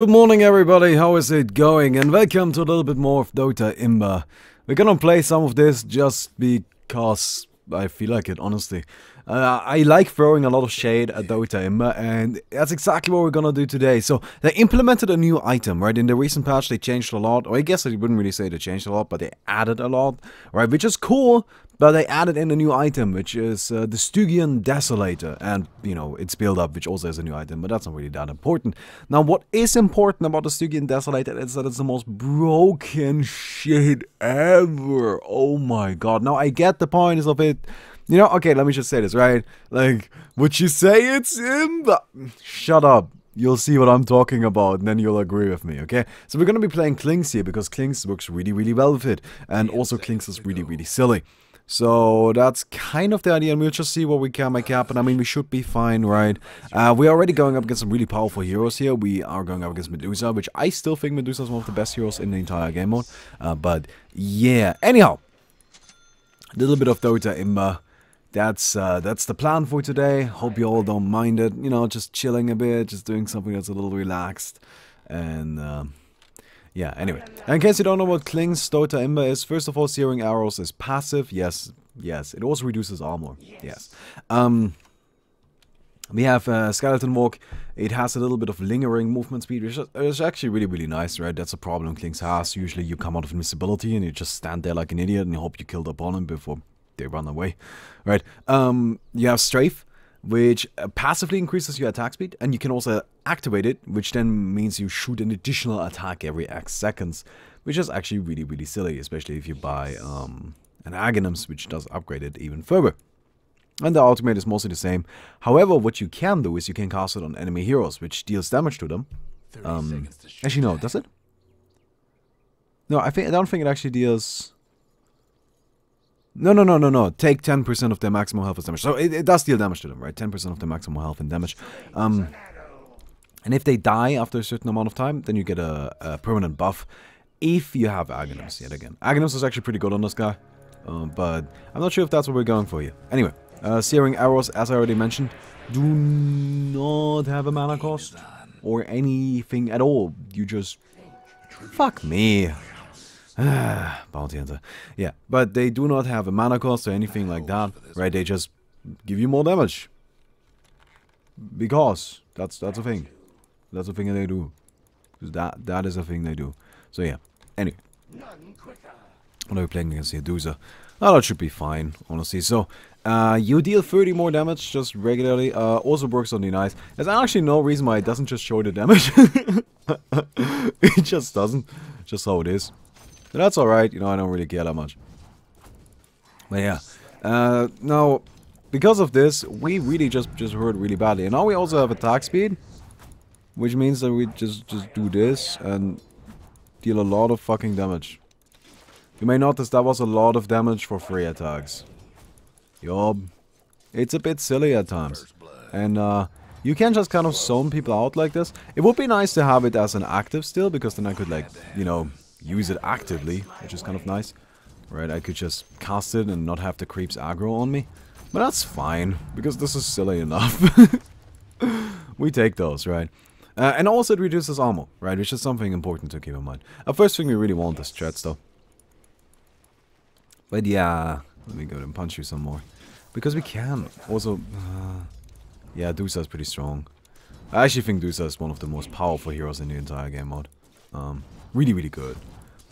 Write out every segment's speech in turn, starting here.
Good morning everybody, how is it going? And welcome to a little bit more of Dota Imba. We're gonna play some of this just because I feel like it, honestly. Uh, I like throwing a lot of shade at Dota Imba, and that's exactly what we're gonna do today. So, they implemented a new item, right? In the recent patch, they changed a lot, or I guess I wouldn't really say they changed a lot, but they added a lot, right? Which is cool, but they added in a new item, which is uh, the Stygian Desolator, and, you know, its build-up, which also is a new item, but that's not really that important. Now, what is important about the Stygian Desolator is that it's the most broken shit ever. Oh my god. Now, I get the point of it. You know, okay, let me just say this, right? Like, would you say it's him? Shut up you'll see what I'm talking about, and then you'll agree with me, okay? So we're gonna be playing Clinkz here, because Clinkz works really, really well with it, and also Clinkz is really, really silly. So that's kind of the idea, and we'll just see what we can make happen. I mean, we should be fine, right? Uh, we're already going up against some really powerful heroes here. We are going up against Medusa, which I still think Medusa is one of the best heroes in the entire game mode. Uh, but yeah, anyhow, a little bit of Dota Imba. That's uh, that's the plan for today. Hope you all don't mind it. You know, just chilling a bit, just doing something that's a little relaxed, and. Yeah, anyway. In case you don't know what Clinkz's Dota Imba is, first of all, Searing Arrows is passive. Yes, yes. It also reduces armor. Yes. Um, we have uh, Skeleton Walk. It has a little bit of lingering movement speed, which is actually really, really nice, right? That's a problem Clinkz has. Usually you come out of invisibility and you just stand there like an idiot and you hope you kill the opponent before they run away, right? Um, you have Strafe which uh, passively increases your attack speed, and you can also activate it, which then means you shoot an additional attack every X seconds, which is actually really, really silly, especially if you buy um, an Aghanim's, which does upgrade it even further. And the ultimate is mostly the same. However, what you can do is you can cast it on enemy heroes, which deals damage to them. Um, actually, no, does it? No, I think I don't think it actually deals. No, no, no, no, no. Take 10% of their maximum health as damage. So it, it, does deal damage to them, right? 10% of their maximum health and damage. Um, and if they die after a certain amount of time, then you get a, a permanent buff. If you have Aghanims, yet again. Aghanims is actually pretty good on this guy. Um, but I'm not sure if that's what we're going for here. Anyway, uh, Searing Arrows, as I already mentioned, do not have a mana cost. Or anything at all. You just... Fuck me. Bounty Hunter. Yeah, but they do not have a mana cost or anything like that, right? They just give you more damage. Because that's that's a thing. That's a thing that they do. That that is a thing they do. So yeah. Anyway. When are we playing against Yaduza? Oh, that should be fine, honestly. So, uh, you deal 30 more damage just regularly. Uh, also works on the knife. There's actually no reason why it doesn't just show the damage. it just doesn't. Just how it is. But that's alright, you know, I don't really care that much. But yeah. Uh, now, because of this, we really just, just hurt really badly. And now we also have attack speed. Which means that we just, just do this and deal a lot of fucking damage. You may notice that was a lot of damage for free attacks. Yup. It's a bit silly at times. And uh, you can just kind of zone people out like this. It would be nice to have it as an active still, because then I could like, you know, use it actively, which is kind of nice. Right, I could just cast it and not have the creeps aggro on me. But that's fine, because this is silly enough. we take those, right? Uh, and also it reduces armor, right? Which is something important to keep in mind. A first thing we really want is treads, though. But yeah, let me go and punch you some more. Because we can. Also, uh, yeah, Dusa is pretty strong. I actually think Dusa is one of the most powerful heroes in the entire game mode. Um, Really, really good.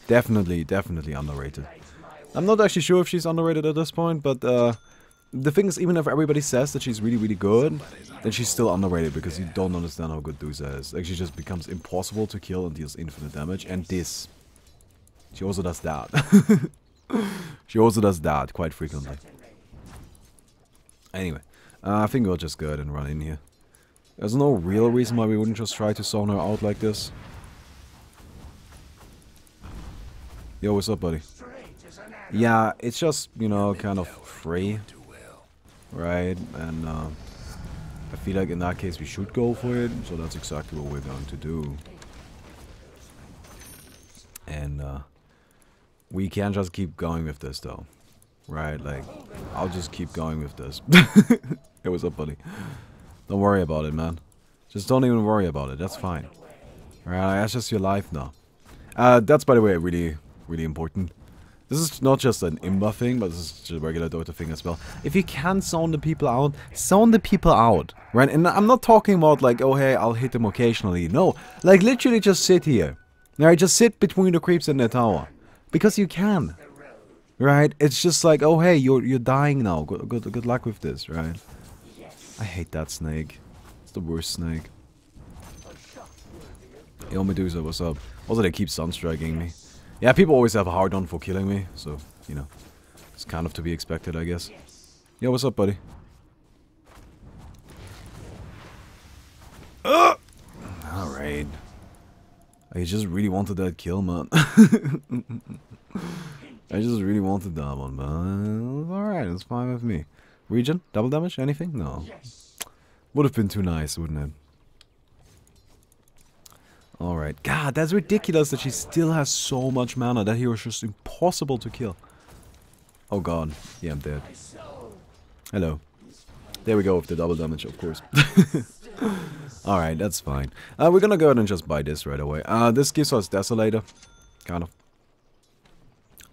Definitely, definitely underrated. I'm not actually sure if she's underrated at this point, but uh, the thing is, even if everybody says that she's really, really good, then she's still underrated because you don't understand how good Dusa is. Like, she just becomes impossible to kill and deals infinite damage. And this, she also does that. she also does that quite frequently. Anyway, uh, I think we'll just go ahead and run in here. There's no real reason why we wouldn't just try to zone her out like this. Yo, what's up, buddy? Yeah, it's just, you know, kind of free. Right? And uh, I feel like in that case we should go for it. So that's exactly what we're going to do. And uh, we can't just keep going with this, though. Right? Like, I'll just keep going with this. hey, what's up, buddy? Don't worry about it, man. Just don't even worry about it. That's fine. Right, that's just your life now. Uh, that's, by the way, really, really important. This is not just an Imba thing, but this is just a regular Dota thing as well. If you can zone the people out, zone the people out, right? And I'm not talking about like, oh hey, I'll hit them occasionally. No, like literally just sit here. Right, just sit between the creeps and the tower. Because you can. Right? It's just like, oh hey, you're you're dying now. Good, good, good luck with this, right? I hate that snake. It's the worst snake. Yo, Medusa, what's up? Also, they keep sunstriking me. Yeah, people always have a hard on for killing me, so, you know, it's kind of to be expected, I guess. Yo, what's up, buddy? Uh! Alright. I just really wanted that kill, man. I just really wanted that one, man. Alright, it's fine with me. Region? Double damage? Anything? No. Would have been too nice, wouldn't it? Alright. God, that's ridiculous that she still has so much mana. That hero is just impossible to kill. Oh god. Yeah, I'm dead. Hello. There we go with the double damage, of course. Alright, that's fine. Uh, we're gonna go ahead and just buy this right away. Uh, this gives us Desolator. Kind of.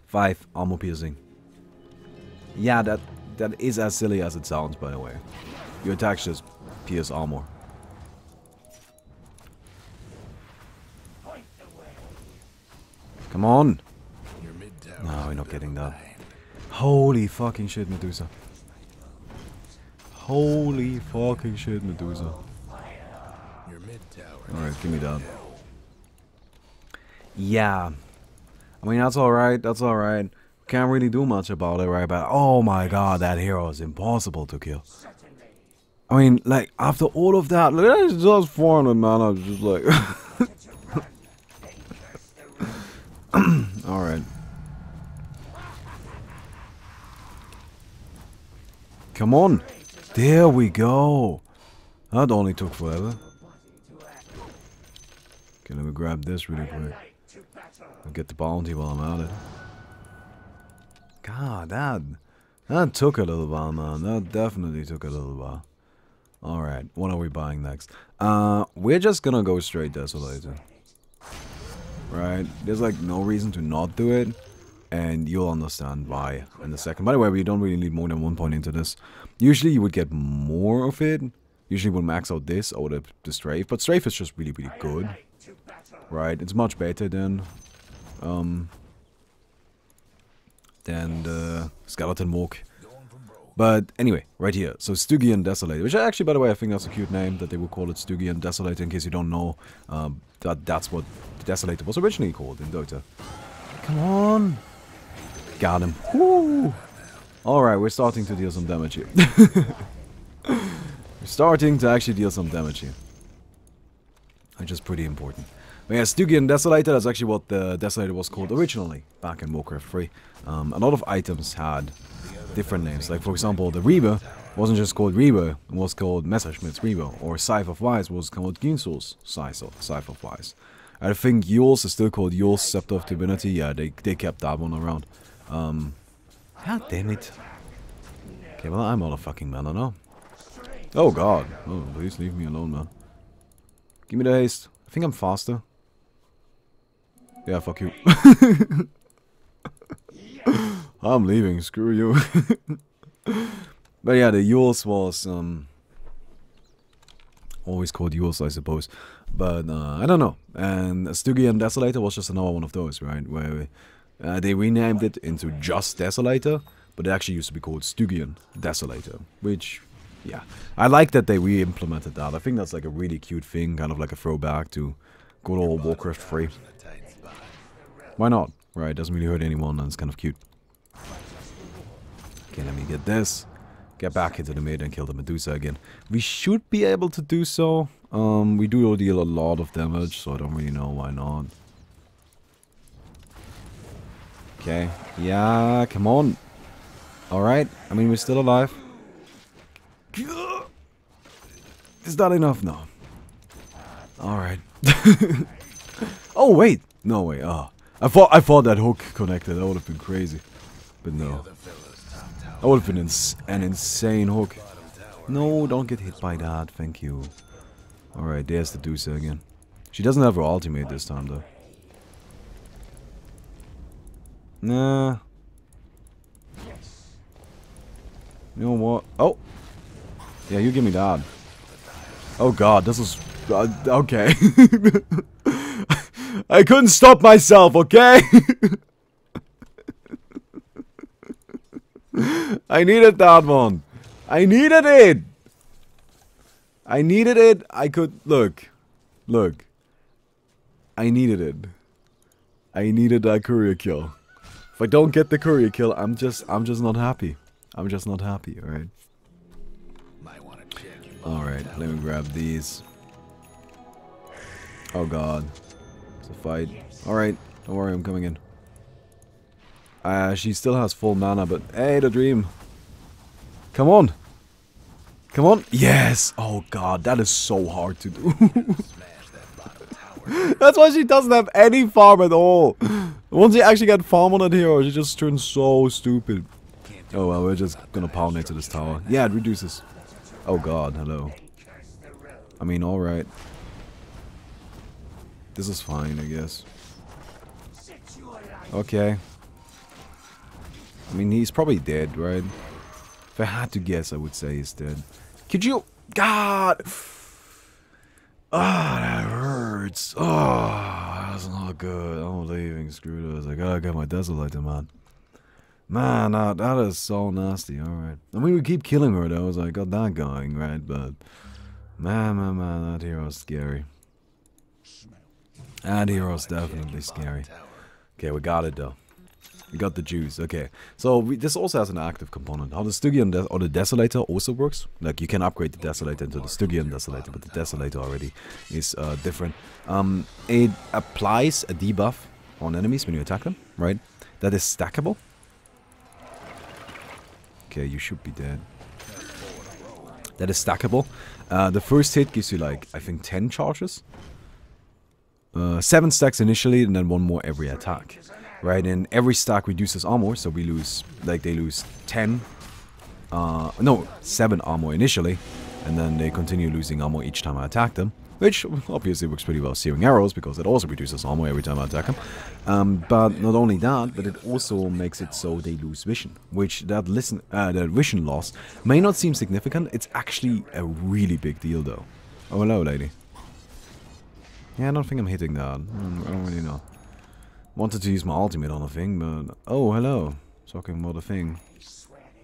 5 armor piercing. Yeah, that that is as silly as it sounds, by the way. Your attacks just pierce armor. Come on! No, we're not getting that. Holy fucking shit, Medusa. Holy fucking shit, Medusa. Alright, give me that. Yeah. I mean, that's alright, that's alright. Can't really do much about it, right? But, oh my god, that hero is impossible to kill. I mean, like, after all of that, look at just 400 mana, just like... Alright. Come on! There we go! That only took forever. Okay, let me grab this really quick. I'll get the bounty while I'm at it. God, that, that took a little while, man. That definitely took a little while. Alright, what are we buying next? Uh, we're just gonna go straight Desolator right? There's like no reason to not do it, and you'll understand why in a second. By the way, we don't really need more than one point into this. Usually you would get more of it. Usually we'll max out this or the, the strafe, but strafe is just really, really good, right? It's much better than, um, than the skeleton walk. But anyway, right here. So Stygian Desolator, which actually, by the way, I think that's a cute name that they would call it Stygian Desolator in case you don't know. Um, that That's what the Desolator was originally called in Dota. Come on. Got him. Woo. Alright, we're starting to deal some damage here. we're starting to actually deal some damage here. Which is pretty important. But yeah, Stygian Desolator, that's actually what the Desolator was called originally, back in Warcraft 3. Um, a lot of items had different names. Like, for example, the Reaver wasn't just called Reaver, it was called Messerschmidt's Reaver. Or Scythe of Vyse was called Guinsoo's Scythe of Vyse. I think Eul's is still called Eul's Scepter of Divinity. Yeah, they, they kept that one around. Um, God damn it. Okay, well, I'm all a fucking man now. Oh god. Oh, please leave me alone, man. Give me the haste. I think I'm faster. Yeah, fuck you. I'm leaving, screw you. but yeah, the Eul's was um always called Eul's, I suppose. But uh, I don't know. And Stygian Desolator was just another one of those, right? Where uh, they renamed it into just Desolator, but it actually used to be called Stygian Desolator, which yeah, I like that they re-implemented that. I think that's like a really cute thing, kind of like a throwback to good old Warcraft 3. Why not? Right, doesn't really hurt anyone and it's kind of cute. Okay, let me get this. Get back into the mid and kill the Medusa again. We should be able to do so. Um, we do deal a lot of damage, so I don't really know why not. Okay. Yeah, come on. Alright. I mean, we're still alive. Is that enough? No. Alright. oh, wait. No way. Oh. I thought I thought that hook connected. That would have been crazy. But no. That would have been ins an insane hook. No, don't get hit by that. Thank you. Alright, there's the Dusa again. She doesn't have her ultimate this time, though. Nah. You know what? Oh! Yeah, you give me that. Oh god, this is... Uh, okay. I couldn't stop myself, okay? I needed that one. I needed it. I needed it. I could... Look. Look. I needed it. I needed that courier kill. I don't get the courier kill, I'm just... I'm just not happy. I'm just not happy, alright? Alright, let me grab these. Oh god. It's a fight. Alright, don't worry, I'm coming in. Uh, she still has full mana, but hey, the dream. Come on. Come on. Yes. Oh god, that is so hard to do. That's why she doesn't have any farm at all. Once you actually get farm on that hero, she just turns so stupid. Oh well, we're just gonna pound into this tower. Yeah, it reduces. Oh god, hello. I mean, alright. This is fine, I guess. Okay. I mean, he's probably dead, right? If I had to guess, I would say he's dead. Could you... God! Ah, oh, that hurts. Oh, that's not good. I'm leaving. Screw this. I gotta get my Desolator, man. Man, that, that is so nasty. Alright. I mean, we keep killing her, though, so I got that going, right? But... Man, man, man, that hero's scary. That hero's definitely scary. Okay, we got it, though. We got the juice. Okay, so we, this also has an active component. How the Stygian or the Desolator also works. Like you can upgrade the Desolator into the Stygian Desolator, but the Desolator already is uh, different. Um, it applies a debuff on enemies when you attack them, right? That is stackable. Okay, you should be dead. That is stackable. Uh, the first hit gives you like, I think 10 charges. Uh, 7 stacks initially and then one more every attack right? And every stack reduces armor, so we lose, like they lose 10, uh, no, 7 armor initially, and then they continue losing armor each time I attack them, which obviously works pretty well searing arrows, because it also reduces armor every time I attack them. Um, but not only that, but it also makes it so they lose vision, which that listen, uh, that vision loss may not seem significant, it's actually a really big deal though. Oh, hello, lady. Yeah, I don't think I'm hitting that. Mm, I don't really know. Wanted to use my ultimate on a thing, but... Oh, hello. Talking about a thing.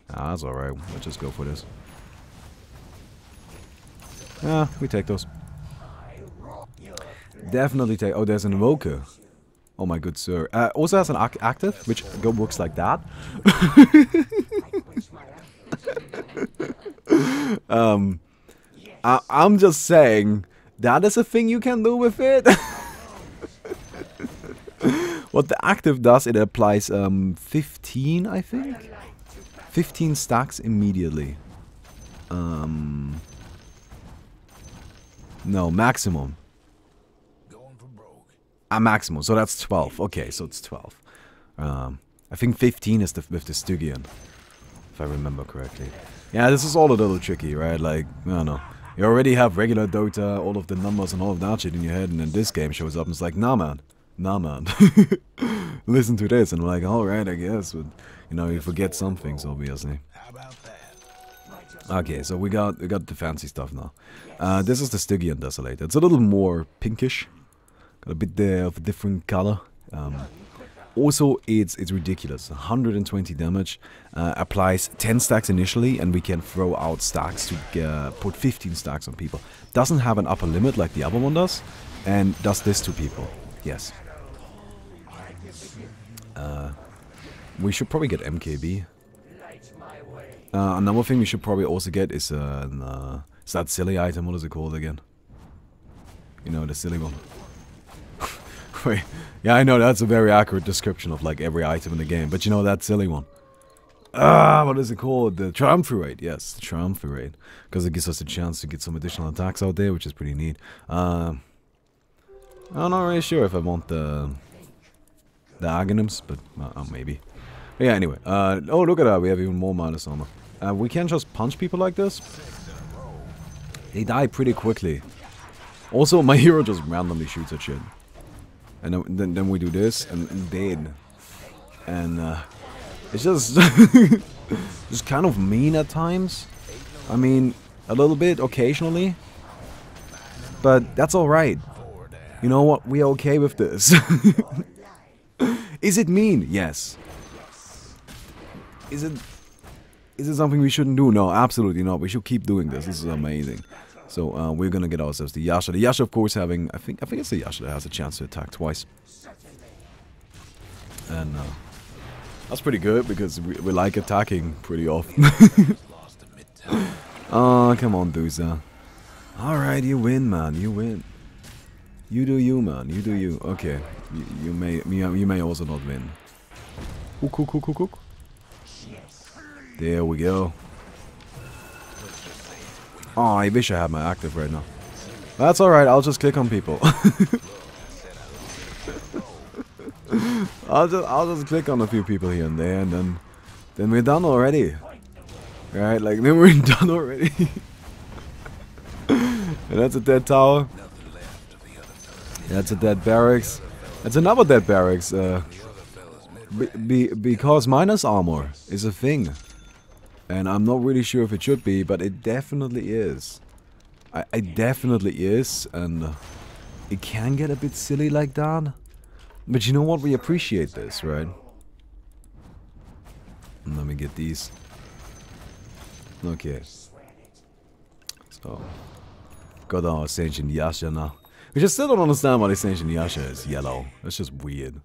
Ah, that's alright. Let's just go for this. Ah, we take those. Definitely take... Oh, there's an Invoker. Oh my good sir. Uh, also has an ac active, which go works like that. um, I I'm just saying, that is a thing you can do with it. what the active does, it applies um, 15, I think? 15 stacks immediately. Um, no, maximum. A maximum, so that's 12. Okay, so it's 12. Um, I think 15 is the, with the Stygian, if I remember correctly. Yeah, this is all a little tricky, right? Like, I don't know. You already have regular Dota, all of the numbers and all of that shit in your head, and then this game shows up and it's like, nah, man nah man, listen to this, and like, alright, I guess, but, you know, you forget some things, obviously. Okay, so we got we got the fancy stuff now. Uh, this is the Stygian Desolator. It's a little more pinkish, got a bit there of a different color. Um, also, it's it's ridiculous. 120 damage, uh, applies 10 stacks initially, and we can throw out stacks to uh, put 15 stacks on people. Doesn't have an upper limit like the other one does, and does this to people. Yes. Uh, we should probably get MKB. Uh, another thing we should probably also get is, uh, an, uh, is that silly item. What is it called again? You know, the silly one. Wait, yeah, I know that's a very accurate description of like every item in the game, but you know that silly one. Ah, what is it called? The Triumvirate. Yes, the Triumvirate. Because it gives us a chance to get some additional attacks out there, which is pretty neat. Uh, I'm not really sure if I want the the Aghanims, but uh, maybe. But yeah, anyway. Uh, oh, look at that. We have even more minus armor. Uh, we can't just punch people like this. They die pretty quickly. Also, my hero just randomly shoots at shit. And then, then, we do this, and, and dead. And uh, it's just, just kind of mean at times. I mean, a little bit occasionally. But that's alright. You know what? We're okay with this. Is it mean? Yes. Is it is it something we shouldn't do? No, absolutely not. We should keep doing this. This is amazing. So uh, we're gonna get ourselves the Yasha. The Yasha, of course, having I think I think it's the Yasha that has a chance to attack twice. And uh, that's pretty good because we, we like attacking pretty often. oh, come on, Dusa. Alright, you win, man. You win. You do you, man. You do you. Okay. You, you may you, may also not win. Hook, hook, hook, hook. There we go. Oh, I wish I had my active right now. That's alright, I'll just click on people. I'll just I'll just click on a few people here and there and then then we're done already. Right, like then we're done already. and that's a dead tower. That's a dead barracks. That's another dead barracks. Uh, be, be, because minus armor is a thing. And I'm not really sure if it should be, but it definitely is. I, definitely is, and uh, it can get a bit silly like that. But you know what? We appreciate this, right? Let me get these. Okay. So, got our Saint Yasha now. Which I still don't understand why the Saint Yasha is yellow. That's just weird.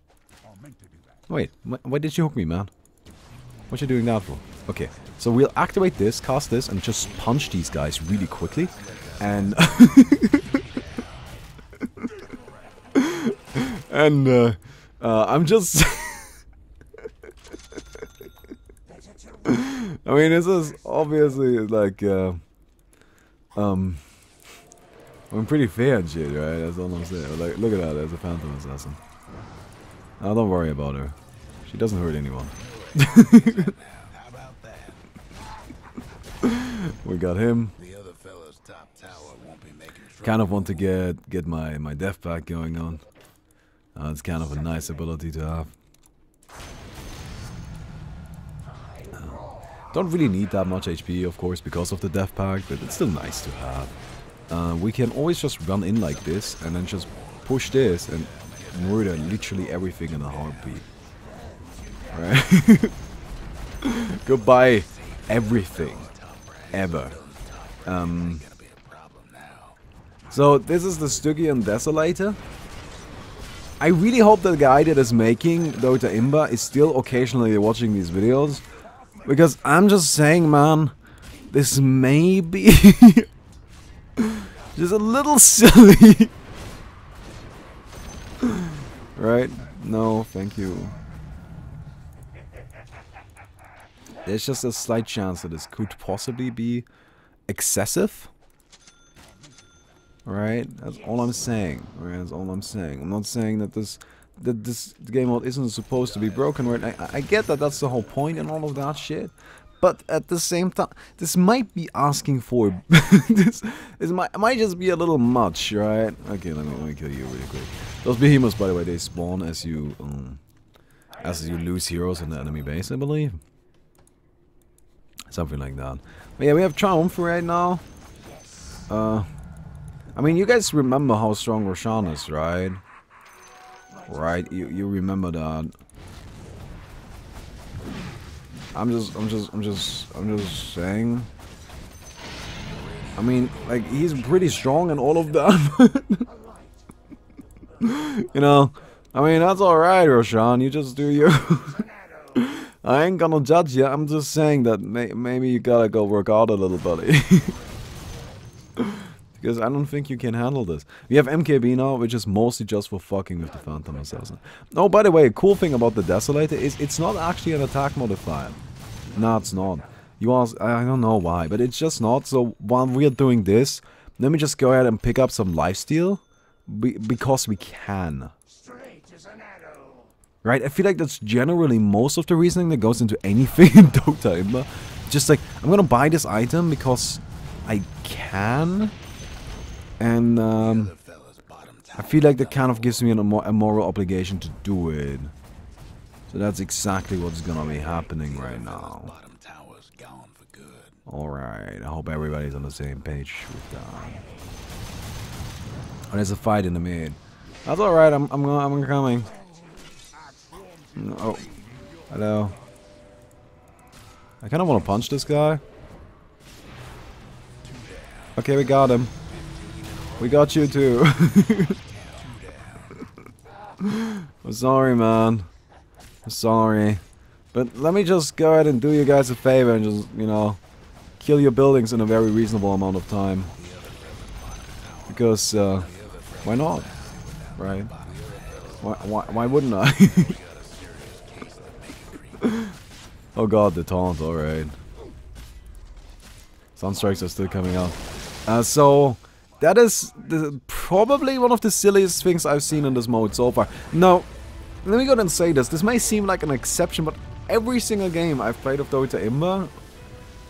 Wait, why did you hook me, man? What you doing that for? Okay, so we'll activate this, cast this, and just punch these guys really quickly. And... and, uh, uh, I'm just... I mean, this is obviously, like, uh, um... I'm pretty fair and shit, right? That's all I'm saying. Like, look at that, there's a Phantom Assassin. Oh, don't worry about her. She doesn't hurt anyone. we got him. Kind of want to get get my my death pact going on. Uh, it's kind of a nice ability to have. Uh, don't really need that much HP, of course, because of the death pact, but it's still nice to have. Uh, we can always just run in like this and then just push this and murder literally everything in a heartbeat. Right? Goodbye, everything ever. Um, so this is the Stygian Desolator. I really hope the guy that is making Dota Imba is still occasionally watching these videos. Because I'm just saying, man, this may be just a little silly. right? No, thank you. There's just a slight chance that this could possibly be excessive. Right? That's all I'm saying. Right? That's all I'm saying. I'm not saying that this that this game mode isn't supposed to be broken. Right? I, I get that that's the whole point and all of that shit. But at the same time, this might be asking for this. This might might just be a little much, right? Okay, let me let me kill you really quick. Those behemoths, by the way, they spawn as you um, as you lose heroes in the enemy base, I believe. Something like that. But yeah, we have Triumph right now. Uh, I mean, you guys remember how strong Roshan is, right? Right, you you remember that. I'm just, I'm just, I'm just, I'm just saying. I mean, like, he's pretty strong and all of that. you know, I mean, that's alright, Roshan. You just do your... I ain't gonna judge you. I'm just saying that may maybe you gotta go work out a little, buddy. because I don't think you can handle this. We have MKB now, which is mostly just for fucking with the Phantom Assassin. Oh, by the way, a cool thing about the Desolator is it's not actually an attack modifier. No, it's not. You ask, I don't know why, but it's just not. So while we are doing this, let me just go ahead and pick up some lifesteal. Be because we can. Right? I feel like that's generally most of the reasoning that goes into anything in Dota. Just like, I'm gonna buy this item because I can. And um, I feel like that kind of gives me a, a moral obligation to do it. So that's exactly what's gonna be happening right now. Alright, I hope everybody's on the same page with that. Oh, there's a fight in the mid. That's alright, I'm, I'm, I'm coming. Oh, hello. I kind of want to punch this guy. Okay, we got him. We got you too. I'm sorry, man. I'm sorry. But let me just go ahead and do you guys a favor and just, you know, kill your buildings in a very reasonable amount of time. Because, uh, why not? Right? Why, why, why wouldn't I? oh god, the taunt, alright. Sunstrikes are still coming out. Uh, so, that is the, probably one of the silliest things I've seen in this mode so far. Now, let me go and say this. This may seem like an exception, but every single game I've played of Dota Imba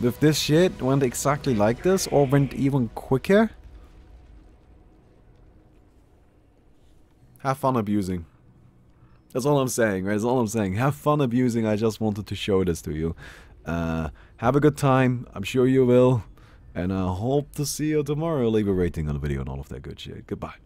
with this shit went exactly like this or went even quicker. Have fun abusing. That's all I'm saying, right? That's all I'm saying. Have fun abusing. I just wanted to show this to you. Uh, have a good time. I'm sure you will. And I hope to see you tomorrow. Leave a rating on the video and all of that good shit. Goodbye.